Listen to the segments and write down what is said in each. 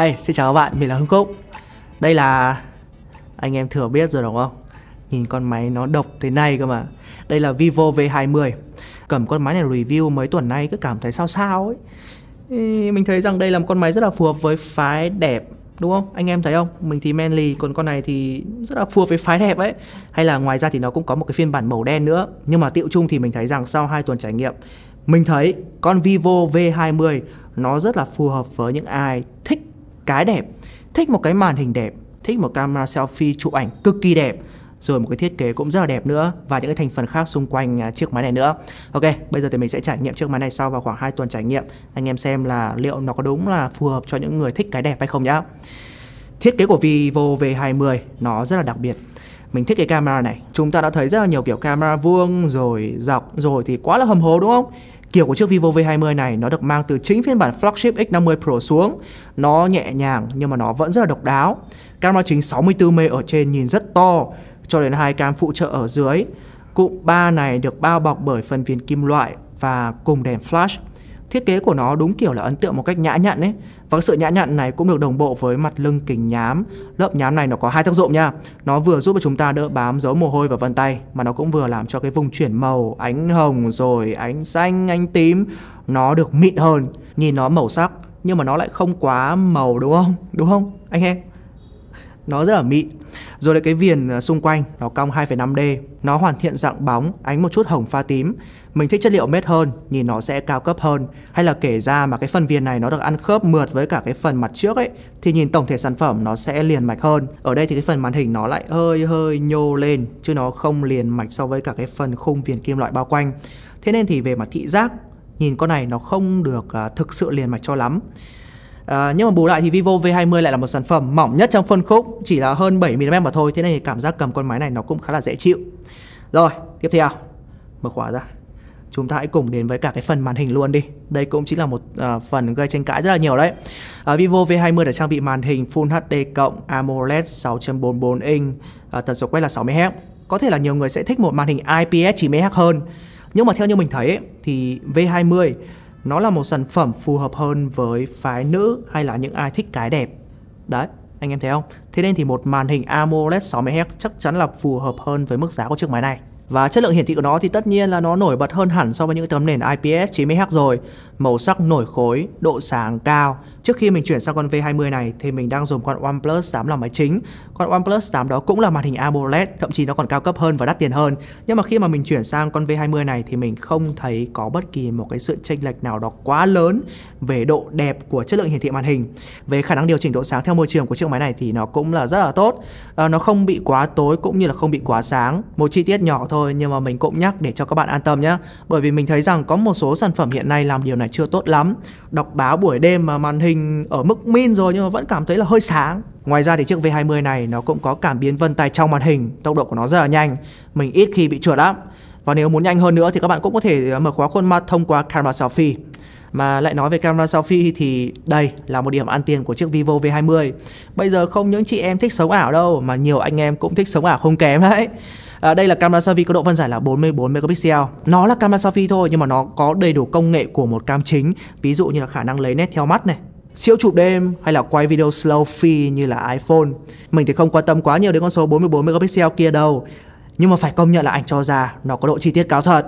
Hey, xin chào các bạn, mình là Hưng Phúc Đây là... Anh em thừa biết rồi đúng không? Nhìn con máy nó độc thế này cơ mà. Đây là Vivo V20 Cầm con máy này review mấy tuần nay cứ cảm thấy sao sao ấy. Mình thấy rằng đây là một con máy rất là phù hợp với phái đẹp đúng không? Anh em thấy không? Mình thì manly còn con này thì rất là phù hợp với phái đẹp ấy. Hay là ngoài ra thì nó cũng có một cái phiên bản màu đen nữa. Nhưng mà tiệu chung thì mình thấy rằng sau 2 tuần trải nghiệm mình thấy con Vivo V20 nó rất là phù hợp với những ai thích cái đẹp thích một cái màn hình đẹp thích một camera selfie chụp ảnh cực kỳ đẹp rồi một cái thiết kế cũng rất là đẹp nữa và những cái thành phần khác xung quanh à, chiếc máy này nữa. Ok, bây giờ thì mình sẽ trải nghiệm chiếc máy này sau vào khoảng 2 tuần trải nghiệm. Anh em xem là liệu nó có đúng là phù hợp cho những người thích cái đẹp hay không nhá. Thiết kế của Vivo V20 nó rất là đặc biệt. Mình thích cái camera này. Chúng ta đã thấy rất là nhiều kiểu camera vuông rồi dọc rồi thì quá là hầm hố đúng không? Kiểu của chiếc Vivo V20 này, nó được mang từ chính phiên bản flagship X50 Pro xuống. Nó nhẹ nhàng, nhưng mà nó vẫn rất là độc đáo. Camera chính 64 m ở trên, nhìn rất to, cho đến hai cam phụ trợ ở dưới. Cụm 3 này được bao bọc bởi phần viền kim loại và cùng đèn flash. Thiết kế của nó đúng kiểu là ấn tượng một cách nhã nhặn ấy. Và sự nhã nhặn này cũng được đồng bộ với mặt lưng kính nhám. Lớp nhám này nó có hai tác dụng nha. Nó vừa giúp cho chúng ta đỡ bám dấu mồ hôi và vân tay Mà nó cũng vừa làm cho cái vùng chuyển màu Ánh hồng rồi ánh xanh, ánh tím Nó được mịn hơn. Nhìn nó màu sắc nhưng mà nó lại không quá màu đúng không? Đúng không? Anh em? Nó rất là mịn rồi lại cái viền à, xung quanh nó cong 2,5D Nó hoàn thiện dạng bóng, ánh một chút hồng pha tím. Mình thích chất liệu mết hơn, nhìn nó sẽ cao cấp hơn. Hay là kể ra mà cái phần viền này nó được ăn khớp mượt với cả cái phần mặt trước ấy Thì nhìn tổng thể sản phẩm nó sẽ liền mạch hơn. Ở đây thì cái phần màn hình nó lại hơi hơi nhô lên Chứ nó không liền mạch so với cả cái phần khung viền kim loại bao quanh. Thế nên thì về mặt thị giác Nhìn con này nó không được à, thực sự liền mạch cho lắm. À, nhưng mà bù lại thì Vivo V20 lại là một sản phẩm mỏng nhất trong phân khúc Chỉ là hơn 7mm mà thôi Thế nên thì cảm giác cầm con máy này nó cũng khá là dễ chịu. Rồi, tiếp theo. Mở khóa ra. Chúng ta hãy cùng đến với cả cái phần màn hình luôn đi. Đây cũng chính là một uh, phần gây tranh cãi rất là nhiều đấy. Uh, Vivo V20 đã trang bị màn hình Full HD cộng AMOLED 6.44 inch uh, Tần số quét là 60Hz Có thể là nhiều người sẽ thích một màn hình IPS 90Hz hơn. Nhưng mà theo như mình thấy ấy, thì V20 nó là một sản phẩm phù hợp hơn với phái nữ hay là những ai thích cái đẹp. Đấy anh em thấy không? Thế nên thì một màn hình AMOLED 60Hz chắc chắn là phù hợp hơn với mức giá của chiếc máy này. Và chất lượng hiển thị của nó thì tất nhiên là nó nổi bật hơn hẳn so với những tấm nền IPS 90Hz rồi. Màu sắc nổi khối, độ sáng cao Trước khi mình chuyển sang con V20 này thì mình đang dùng con OnePlus 8 làm máy chính. Con OnePlus 8 đó cũng là màn hình AMOLED, thậm chí nó còn cao cấp hơn và đắt tiền hơn. Nhưng mà khi mà mình chuyển sang con V20 này thì mình không thấy có bất kỳ một cái sự chênh lệch nào đó quá lớn về độ đẹp của chất lượng hiển thị màn hình. Về khả năng điều chỉnh độ sáng theo môi trường của chiếc máy này thì nó cũng là rất là tốt. À, nó không bị quá tối cũng như là không bị quá sáng. Một chi tiết nhỏ thôi nhưng mà mình cũng nhắc để cho các bạn an tâm nhé. Bởi vì mình thấy rằng có một số sản phẩm hiện nay làm điều này chưa tốt lắm. Đọc báo buổi đêm mà màn hình mình ở mức min rồi nhưng mà vẫn cảm thấy là hơi sáng. Ngoài ra thì chiếc V20 này nó cũng có cảm biến vân tay trong màn hình Tốc độ của nó rất là nhanh Mình ít khi bị trượt lắm. Và nếu muốn nhanh hơn nữa thì các bạn cũng có thể ờ, mở khóa khuôn mặt thông qua camera selfie. Mà lại nói về camera selfie thì đây là một điểm ăn tiền của chiếc Vivo V20 Bây giờ không những chị em thích sống ảo đâu Mà nhiều anh em cũng thích sống ảo không kém đấy. À, Đây là camera selfie có độ phân giải là 44 megapixel. Nó là camera selfie thôi nhưng mà nó có đầy đủ công nghệ của một cam chính. Ví dụ như là khả năng lấy nét theo mắt này siêu chụp đêm hay là quay video slow phi như là iPhone. Mình thì không quan tâm quá nhiều đến con số 44 megapixel kia đâu. Nhưng mà phải công nhận là ảnh cho ra, nó có độ chi tiết cao thật.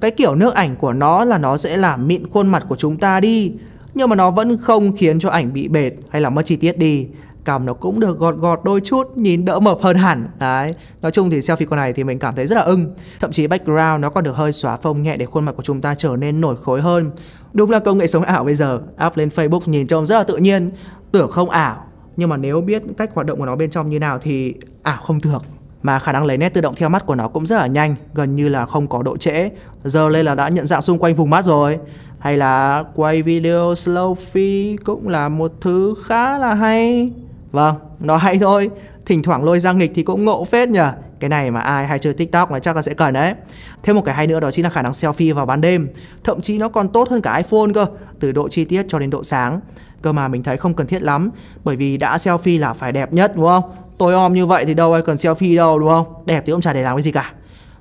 Cái kiểu nước ảnh của nó là nó sẽ làm mịn khuôn mặt của chúng ta đi, Nhưng mà nó vẫn không khiến cho ảnh bị bệt hay là mất chi tiết đi Cằm nó cũng được gọt gọt đôi chút, Nhìn đỡ mập hơn hẳn. Đấy, Nói chung thì selfie con này thì mình cảm thấy rất là ưng. Thậm chí background nó còn được hơi xóa phông nhẹ Để khuôn mặt của chúng ta trở nên nổi khối hơn. Đúng là công nghệ sống ảo bây giờ, Up lên Facebook nhìn trông rất là tự nhiên. Tưởng không ảo, Nhưng mà nếu biết cách hoạt động của nó bên trong như nào Thì ảo không được. Mà khả năng lấy nét tự động theo mắt của nó cũng rất là nhanh, gần như là không có độ trễ. Giờ lên là đã nhận dạng xung quanh vùng mắt rồi. Hay là quay video slow phi cũng là một thứ khá là hay vâng nó hay thôi. Thỉnh thoảng lôi ra nghịch thì cũng ngộ phết nhỉ. Cái này mà ai hay chơi tiktok là chắc là sẽ cần đấy. Thêm một cái hay nữa đó chính là khả năng selfie vào ban đêm. Thậm chí nó còn tốt hơn cả iphone cơ, từ độ chi tiết cho đến độ sáng. Cơ mà mình thấy không cần thiết lắm, bởi vì đã selfie là phải đẹp nhất, đúng không? Tối om như vậy thì đâu ai cần selfie đâu, đúng không? Đẹp thì cũng chả để làm cái gì cả.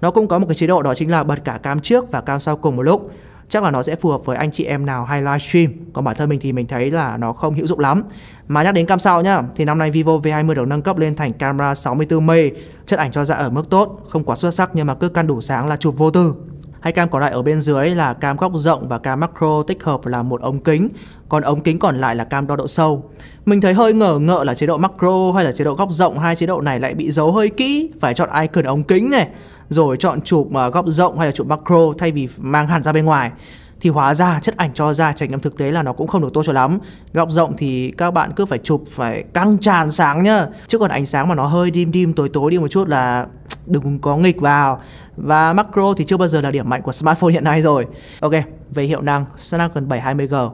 Nó cũng có một cái chế độ đó chính là bật cả cam trước và cam sau cùng một lúc chắc là nó sẽ phù hợp với anh chị em nào hay livestream. Còn bản thân mình thì mình thấy là nó không hữu dụng lắm. Mà nhắc đến cam sau nhá thì năm nay Vivo V20 được nâng cấp lên thành camera 64 m chất ảnh cho ra ở mức tốt không quá xuất sắc nhưng mà cứ căn đủ sáng là chụp vô tư. Hai cam còn lại ở bên dưới là cam góc rộng và cam macro tích hợp là một ống kính, còn ống kính còn lại là cam đo độ sâu. Mình thấy hơi ngờ ngợ là chế độ macro hay là chế độ góc rộng hai chế độ này lại bị giấu hơi kỹ, phải chọn icon ống kính này, rồi chọn chụp ờ, góc rộng hay là chụp macro thay vì mang hẳn ra bên ngoài. Thì hóa ra, chất ảnh cho ra trải nghiệm thực tế là nó cũng không được tốt cho lắm. Góc rộng thì các bạn cứ phải chụp, phải căng tràn sáng nhá. Chứ còn ánh sáng mà nó hơi dim dim, tối tối đi một chút là đừng có nghịch vào. Và macro thì chưa bao giờ là điểm mạnh của smartphone hiện nay rồi. Ok, về hiệu năng Snapdragon 720G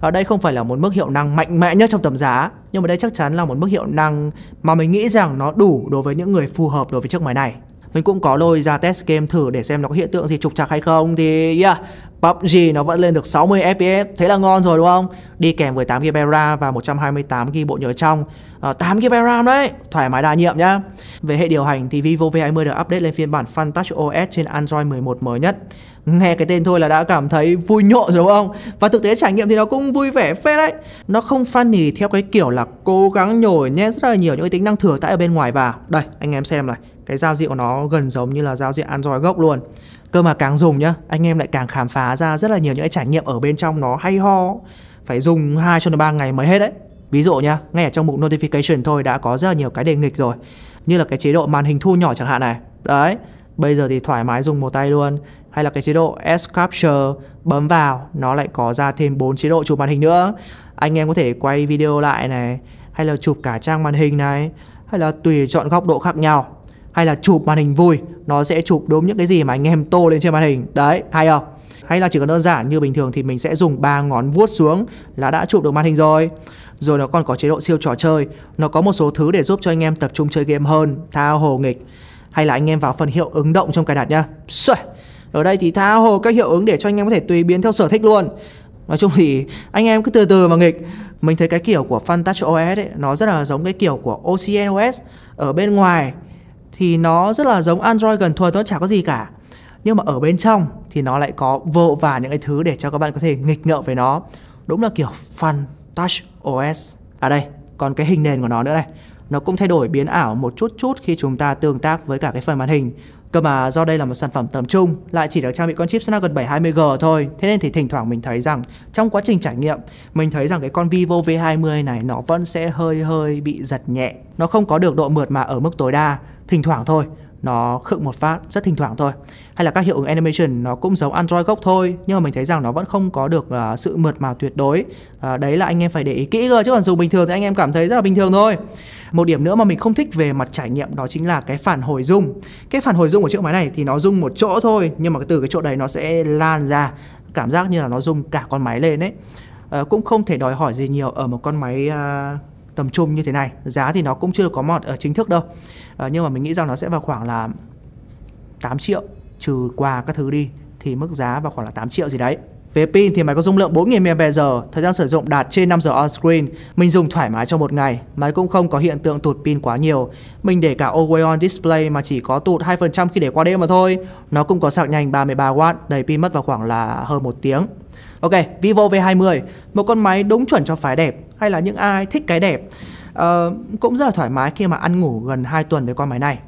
ở đây không phải là một mức hiệu năng mạnh mẽ nhất trong tầm giá, nhưng mà đây chắc chắn là một mức hiệu năng mà mình nghĩ rằng nó đủ đối với những người phù hợp đối với chiếc máy này mình cũng có lôi ra test game thử để xem nó có hiện tượng gì trục trặc hay không. Thì yeah, PUBG nó vẫn lên được 60 FPS thế là ngon rồi đúng không? Đi kèm với 8GB RAM và 128GB bộ nhớ trong. Ờ, à, 8GB RAM đấy! Thoải mái đa nhiệm nhá. Về hệ điều hành thì Vivo V20 được update lên phiên bản Fun OS trên Android 11 mới nhất. Nghe cái tên thôi là đã cảm thấy vui nhộn rồi đúng không? Và thực tế trải nghiệm thì nó cũng vui vẻ phết đấy. Nó không funny theo cái kiểu là cố gắng nhồi nhét rất là nhiều những cái tính năng thừa tại ở bên ngoài vào. Đây anh em xem này cái giao diện của nó gần giống như là giao diện Android gốc luôn. Cơ mà càng dùng nhá, anh em lại càng khám phá ra rất là nhiều những cái trải nghiệm ở bên trong nó hay ho. Phải dùng 2 cho đến 3 ngày mới hết đấy. Ví dụ nhá, ngay ở trong mục notification thôi đã có rất là nhiều cái đề nghịch rồi. Như là cái chế độ màn hình thu nhỏ chẳng hạn này. Đấy, bây giờ thì thoải mái dùng một tay luôn. Hay là cái chế độ S Capture, bấm vào, nó lại có ra thêm 4 chế độ chụp màn hình nữa. Anh em có thể quay video lại này, hay là chụp cả trang màn hình này, hay là tùy chọn góc độ khác nhau hay là chụp màn hình vui, nó sẽ chụp đúng những cái gì mà anh em tô lên trên màn hình. Đấy, hay không? Hay là chỉ cần đơn giản như bình thường thì mình sẽ dùng ba ngón vuốt xuống là đã chụp được màn hình rồi. Rồi nó còn có chế độ siêu trò chơi. Nó có một số thứ để giúp cho anh em tập trung chơi game hơn, tha hồ nghịch. Hay là anh em vào phần hiệu ứng động trong cài đặt nhá. Ở đây thì tha hồ các hiệu ứng để cho anh em có thể tùy biến theo sở thích luôn. Nói chung thì anh em cứ từ từ mà nghịch. Mình thấy cái kiểu của Fantouch OS ấy, Nó rất là giống cái kiểu của OCN OS Ở bên ngoài thì nó rất là giống Android gần thuần nó chả có gì cả. Nhưng mà ở bên trong thì nó lại có vô và những cái thứ để cho các bạn có thể nghịch ngợm với nó. Đúng là kiểu Fun Touch OS à đây, còn cái hình nền của nó nữa này. Nó cũng thay đổi biến ảo một chút chút khi chúng ta tương tác với cả cái phần màn hình. Cơ mà do đây là một sản phẩm tầm trung, lại chỉ được trang bị con chip Snapdragon 720G thôi. Thế nên thì thỉnh thoảng mình thấy rằng trong quá trình trải nghiệm, Mình thấy rằng cái con Vivo V20 này nó vẫn sẽ hơi hơi bị giật nhẹ. Nó không có được độ mượt mà ở mức tối đa. Thỉnh thoảng thôi, nó khựng một phát, rất thỉnh thoảng thôi hay là các hiệu ứng animation nó cũng giống Android gốc thôi nhưng mà mình thấy rằng nó vẫn không có được uh, sự mượt mà tuyệt đối. Uh, đấy là anh em phải để ý kỹ cơ chứ còn dùng bình thường thì anh em cảm thấy rất là bình thường thôi. Một điểm nữa mà mình không thích về mặt trải nghiệm đó chính là cái phản hồi rung cái phản hồi rung của chiếc máy này thì nó rung một chỗ thôi nhưng mà từ cái chỗ đấy nó sẽ lan ra cảm giác như là nó rung cả con máy lên ấy. Uh, cũng không thể đòi hỏi gì nhiều ở một con máy uh, tầm trung như thế này. Giá thì nó cũng chưa có mọt ở chính thức đâu. À, nhưng mà mình nghĩ rằng nó sẽ vào khoảng là 8 triệu trừ qua các thứ đi thì mức giá vào khoảng là 8 triệu gì đấy về pin thì máy có dung lượng 4000 mAh, thời gian sử dụng đạt trên 5 giờ on screen. Mình dùng thoải mái trong một ngày, máy cũng không có hiện tượng tụt pin quá nhiều. Mình để cả Always on display mà chỉ có tụt 2% khi để qua đêm mà thôi. Nó cũng có sạc nhanh 33W, đầy pin mất vào khoảng là hơn một tiếng. Ok, Vivo V20, một con máy đúng chuẩn cho phái đẹp hay là những ai thích cái đẹp. Uh, cũng rất là thoải mái khi mà ăn ngủ gần 2 tuần với con máy này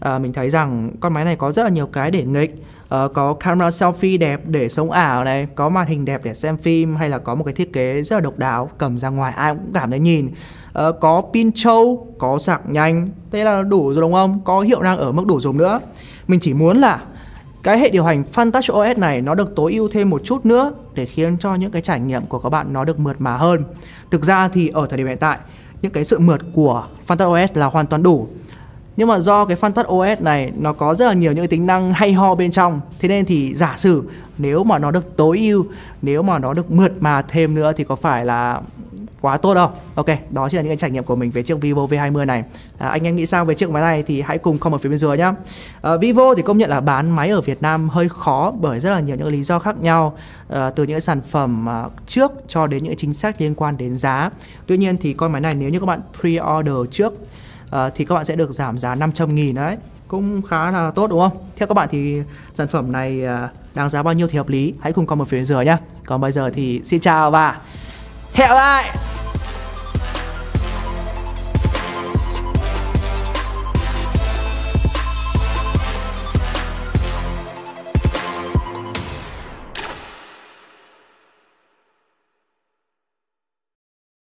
à, mình thấy rằng con máy này có rất là nhiều cái để nghịch. à, có camera selfie đẹp để sống ảo này, có màn hình đẹp để xem phim hay là có một cái thiết kế rất là độc đáo, cầm ra ngoài ai cũng cảm thấy nhìn. à, có pin trâu, có sạc nhanh, thế là đủ rồi đúng không? Có hiệu năng ở mức đủ dùng nữa. Mình chỉ muốn là cái hệ điều hành Touch OS này nó được tối ưu thêm một chút nữa để khiến cho những cái trải nghiệm của các bạn nó được mượt mà hơn. Thực ra thì ở thời điểm hiện tại, những cái sự mượt của Touch OS là hoàn toàn đủ. Nhưng mà do cái Touch OS này nó có rất là nhiều những cái tính năng hay ho bên trong. Thế nên thì giả sử nếu mà nó được tối ưu Nếu mà nó được mượt mà thêm nữa thì có phải là quá tốt đâu. Ok, đó chính là những cái trải nghiệm của mình về chiếc Vivo V20 này. À, Anh em nghĩ sao về chiếc máy này thì hãy cùng comment phía bên dưới nhá. À, Vivo thì công nhận là bán máy ở Việt Nam hơi khó bởi rất là nhiều những lý do khác nhau. À, Từ những sản phẩm à, trước cho đến những chính sách liên quan đến giá. Tuy nhiên thì con máy này nếu như các bạn pre-order trước à, thì các bạn sẽ được giảm giá 500 nghìn đấy. Cũng khá là tốt đúng không? Theo các bạn thì sản phẩm này ờ, Đáng giá bao nhiêu thì hợp lý? Hãy cùng comment phía dưới nhá. Còn bây giờ thì xin chào và Hẹn gặp lại!